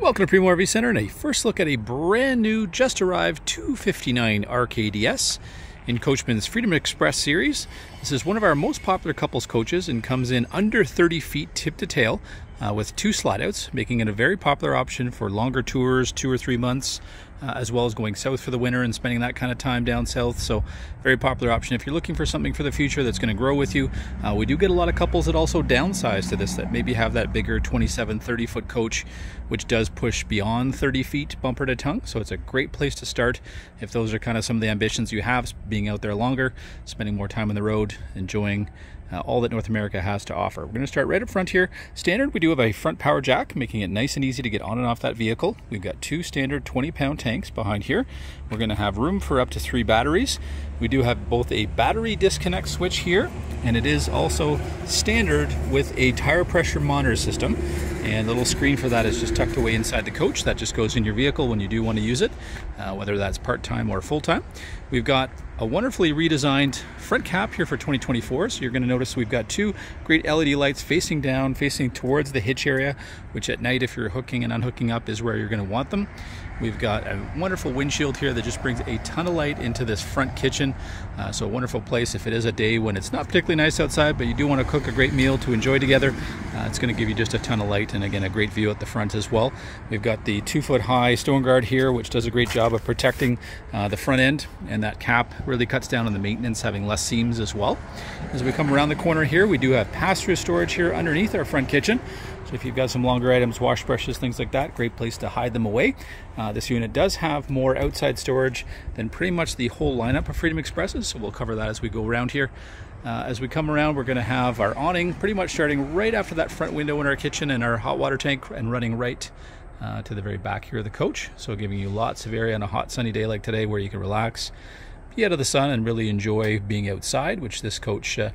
Welcome to Primo RV Center and a first look at a brand new, just arrived 259 FKDS in Coachmen's Freedom Express series. This is one of our most popular couples coaches and comes in under 30 feet tip to tail uh, with two slide outs, making it a very popular option for longer tours, two or three months, uh, as well as going south for the winter and spending that kind of time down south. So, very popular option if you're looking for something for the future that's going to grow with you. Uh, we do get a lot of couples that also downsize to this, that maybe have that bigger 27, 30 foot coach, which does push beyond 30 feet bumper to tongue. So, it's a great place to start if those are kind of some of the ambitions you have, being out there longer, spending more time on the road, enjoying uh, all that North America has to offer. We're going to start right up front here. Standard, we do have a front power jack, making it nice and easy to get on and off that vehicle. We've got two standard 20 pound tanks behind here. We're going to have room for up to three batteries. We do have both a battery disconnect switch here, and it is also standard with a tire pressure monitor system. And the little screen for that is just tucked away inside the coach. That just goes in your vehicle when you do want to use it, uh, whether that's part-time or full-time. We've got a wonderfully redesigned front cap here for 2024. So you're going to notice we've got two great LED lights facing down, facing towards the hitch area, which at night, if you're hooking and unhooking up, is where you're going to want them. We've got a wonderful windshield here that just brings a ton of light into this front kitchen. Uh, so a wonderful place if it is a day when it's not particularly nice outside, but you do want to cook a great meal to enjoy together. Uh, it's going to give you just a ton of light and again, a great view at the front as well. We've got the two foot high stone guard here, which does a great job of protecting uh, the front end and that cap really cuts down on the maintenance, having less seams as well. As we come around the corner here, we do have pass-through storage here underneath our front kitchen. So if you've got some longer items, wash brushes, things like that, great place to hide them away. Uh, this unit does have more outside storage than pretty much the whole lineup of Freedom Expresses, so we'll cover that as we go around here. Uh, as we come around, we're going to have our awning pretty much starting right after that front window in our kitchen and our hot water tank and running right uh, to the very back here of the coach. So giving you lots of area on a hot sunny day like today where you can relax, be out of the sun and really enjoy being outside, which this coach uh,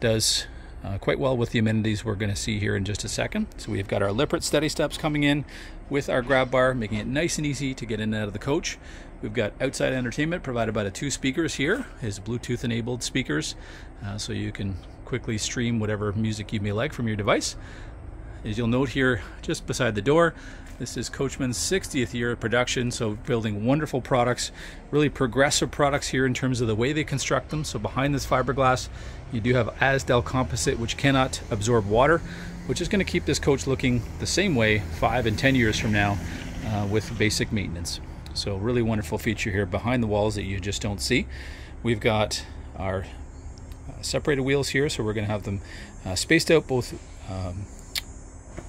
does uh, quite well with the amenities we're going to see here in just a second. So we've got our Lippert steady steps coming in with our grab bar, making it nice and easy to get in and out of the coach. We've got outside entertainment provided by the two speakers here, his Bluetooth enabled speakers, uh, so you can quickly stream whatever music you may like from your device. As you'll note here, just beside the door, this is Coachmen's 60th year of production, so building wonderful products, really progressive products here in terms of the way they construct them. So behind this fiberglass, you do have Azdel composite, which cannot absorb water, which is going to keep this coach looking the same way five and 10 years from now uh, with basic maintenance. So really wonderful feature here behind the walls that you just don't see. We've got our uh, separated wheels here, so we're going to have them uh, spaced out both um,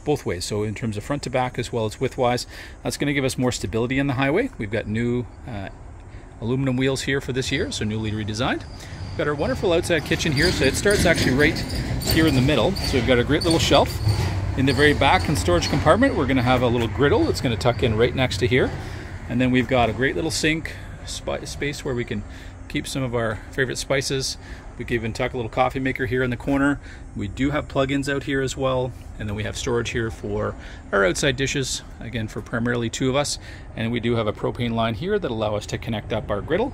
both ways. So in terms of front to back as well as widthwise, that's going to give us more stability in the highway. We've got new uh, aluminum wheels here for this year, so newly redesigned. We've got our wonderful outside kitchen here, so it starts actually right here in the middle. So we've got a great little shelf. In the very back and storage compartment, we're going to have a little griddle that's going to tuck in right next to here. And then we've got a great little sink space where we can keep some of our favorite spices. We can even tuck a little coffee maker here in the corner. We do have plugins out here as well. And then we have storage here for our outside dishes, again, for primarily two of us. And we do have a propane line here that allow us to connect up our griddle.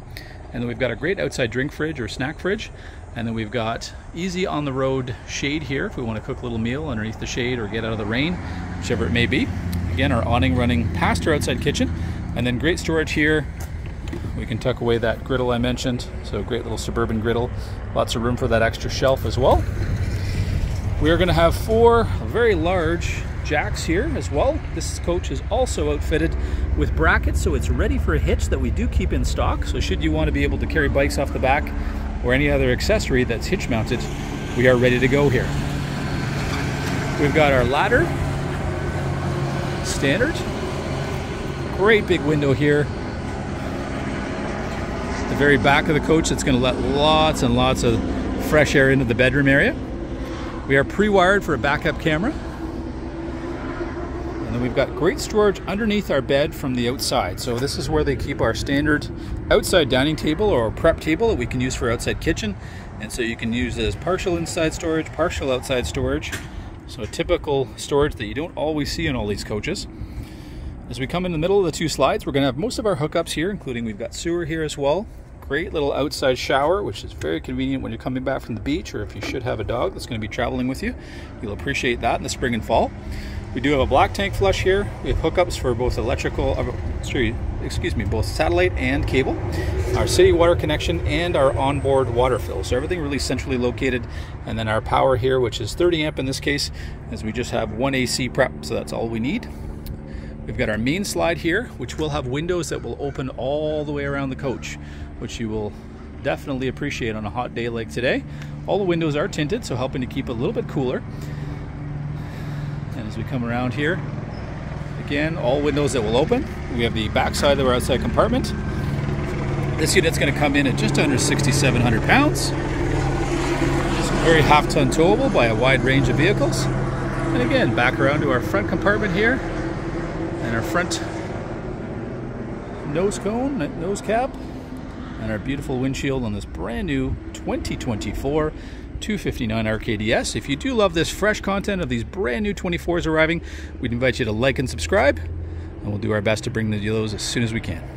And then we've got a great outside drink fridge or snack fridge. And then we've got easy on the road shade here if we want to cook a little meal underneath the shade or get out of the rain, whichever it may be. Again, our awning running past our outside kitchen. And then great storage here we can tuck away that griddle I mentioned. So great little suburban griddle. Lots of room for that extra shelf as well. We are going to have four very large jacks here as well. This coach is also outfitted with brackets, so it's ready for a hitch that we do keep in stock. So should you want to be able to carry bikes off the back or any other accessory that's hitch mounted, we are ready to go here. We've got our ladder, standard. Great big window here very back of the coach that's going to let lots and lots of fresh air into the bedroom area. We are pre-wired for a backup camera. And then we've got great storage underneath our bed from the outside. So this is where they keep our standard outside dining table or prep table that we can use for outside kitchen. And so you can use as partial inside storage, partial outside storage. So typical storage that you don't always see in all these coaches. As we come in the middle of the two slides, we're going to have most of our hookups here, including we've got sewer here as well great little outside shower, which is very convenient when you're coming back from the beach or if you should have a dog that's going to be traveling with you. You'll appreciate that in the spring and fall. We do have a black tank flush here. We have hookups for both electrical, uh, sorry, excuse me, both satellite and cable, our city water connection, and our onboard water fill. So everything really centrally located. And then our power here, which is 30 amp in this case, as we just have one AC prep, so that's all we need. We've got our main slide here, which will have windows that will open all the way around the coach, which you will definitely appreciate on a hot day like today. All the windows are tinted, so helping to keep it a little bit cooler. And as we come around here, again, all windows that will open. We have the back side of our outside compartment. This unit's going to come in at just under 6,700 pounds. It's very half ton towable by a wide range of vehicles. And again, back around to our front compartment here and our front nose cone, nose cap, and our beautiful windshield on this brand new 2024 259 FKDS. If you do love this fresh content of these brand new 24s arriving, we'd invite you to like and subscribe, and we'll do our best to bring the those as soon as we can.